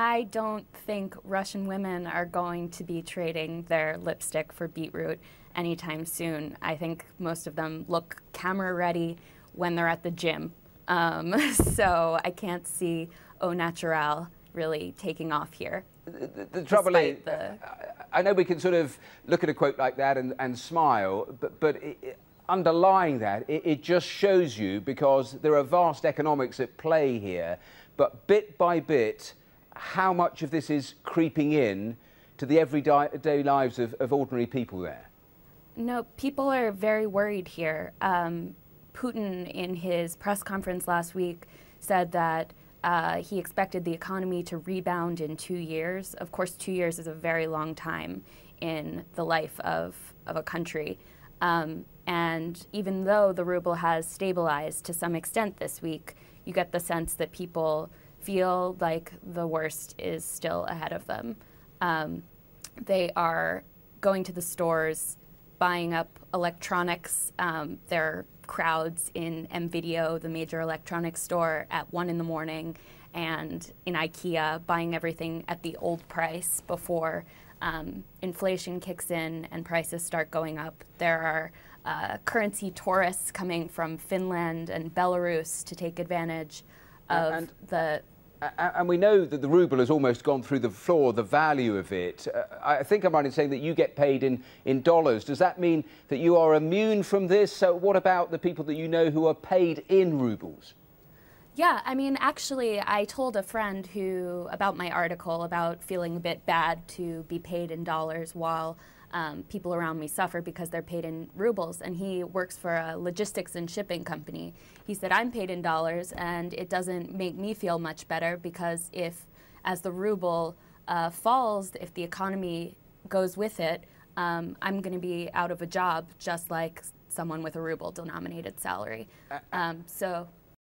I don't think Russian women are going to be trading their lipstick for beetroot anytime soon. I think most of them look camera ready when they're at the gym. Um, so I can't see Au Naturel really taking off here. The, the trouble is, the... I know we can sort of look at a quote like that and, and smile, but, but it, underlying that, it, it just shows you because there are vast economics at play here, but bit by bit, how much of this is creeping in to the everyday lives of, of ordinary people there? No, people are very worried here. Um, Putin, in his press conference last week, said that uh, he expected the economy to rebound in two years. Of course, two years is a very long time in the life of, of a country. Um, and even though the ruble has stabilized to some extent this week, you get the sense that people feel like the worst is still ahead of them. Um, they are going to the stores, buying up electronics. Um, there are crowds in M-Video, the major electronics store, at 1 in the morning, and in IKEA, buying everything at the old price before um, inflation kicks in and prices start going up. There are uh, currency tourists coming from Finland and Belarus to take advantage of and, the and we know that the ruble has almost gone through the floor, the value of it. Uh, I think I'm right in saying that you get paid in, in dollars. Does that mean that you are immune from this? So, what about the people that you know who are paid in rubles? Yeah, I mean, actually, I told a friend who about my article about feeling a bit bad to be paid in dollars while um, people around me suffer because they're paid in rubles. And he works for a logistics and shipping company. He said, I'm paid in dollars, and it doesn't make me feel much better because if, as the ruble uh, falls, if the economy goes with it, um, I'm going to be out of a job just like someone with a ruble denominated salary. Um, so